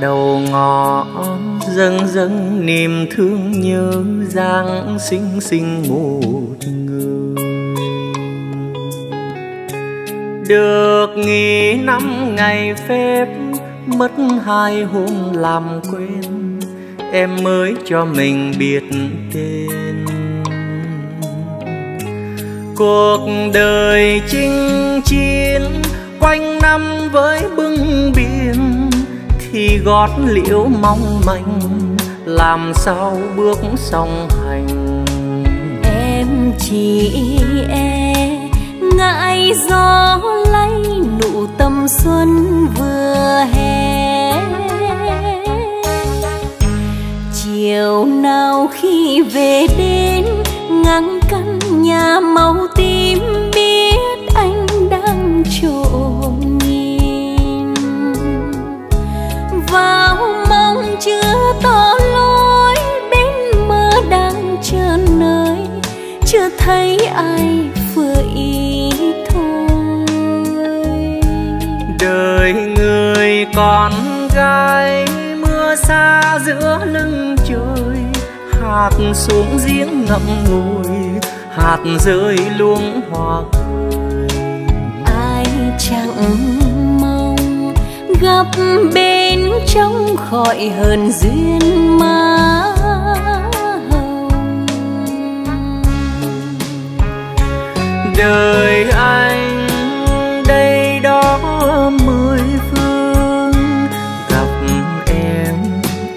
đầu ngõ, dâng dâng niềm thương nhớ giang xinh xinh một người. Được nghỉ năm ngày phép, mất hai hôm làm quên em mới cho mình biết tên. Cuộc đời chinh chiến, quanh năm với bưng biển thì gót liễu mong manh, làm sao bước song hành? Em chỉ e ngại gió lay nụ tâm xuân vừa hè. Chiều nào khi về đến ngang căn nhà màu tím thấy ai vừa ý thôi. Đời người con gái mưa xa giữa lưng trời hạt xuống giếng ngậm ngùi hạt rơi luống hoa ai chẳng mong gặp bên trong khỏi hơn duyên má đời anh đây đó mười phương. Gặp em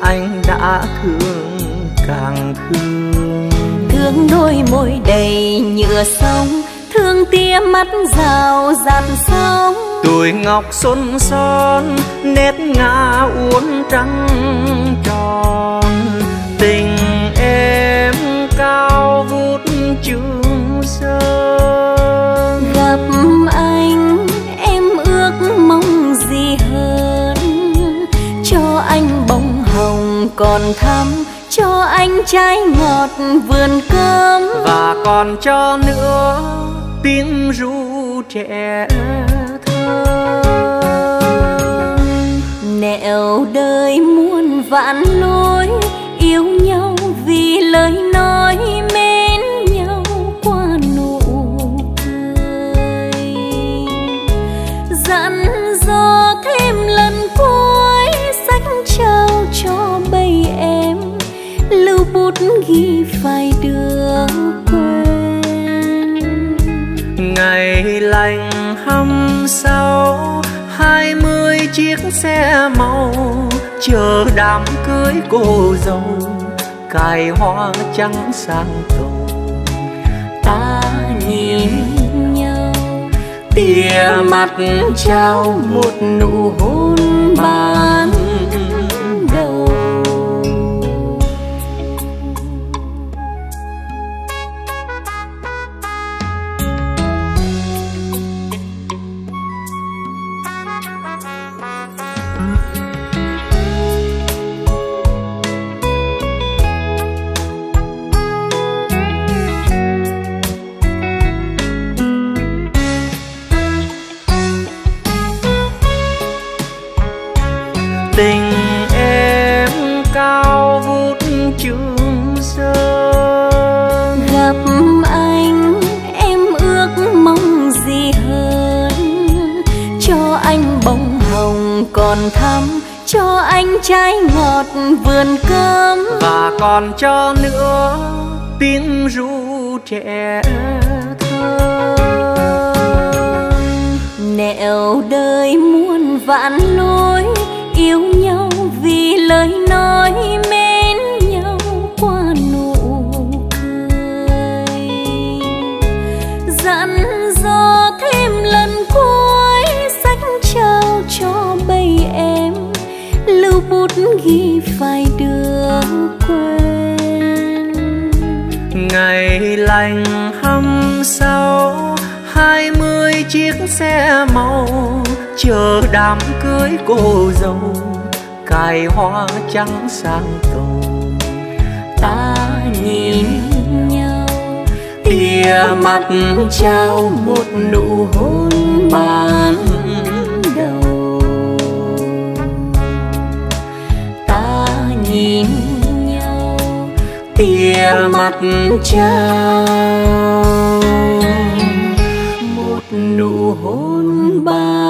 anh đã thương càng thương. Thương đôi môi đầy nhựa sông thương tia mắt rào rạt sóng. Tuổi ngọc xuân son nét ngà uốn trắng tròn. Tình em cao vút trường còn thắm cho anh trái ngọt vườn cơm. Và còn cho nữa tiếng ru trẻ thơ nẻo đời muôn vạn lối yêu nhau vì lời ghi phải được quên ngày lành hăm sau, hai mươi chiếc xe màu, chờ đám cưới cô dâu, cài hoa trắng sang cầu ta nhìn nhau, tia mắt trao một nụ hôn ban. Còn thắm cho anh trái ngọt vườn cơm. Và còn cho nữa tiếng ru trẻ thơ nẻo đời muôn vạn lối yêu nhau vì lời ghi phải được quên. Ngày lành hăm sau hai mươi chiếc xe màu chờ đám cưới cô dâu cài hoa trắng sang cầu ta nhìn nhau tia mắt trao một nụ hôn ban tia mặt trăng. Một nụ hôn bao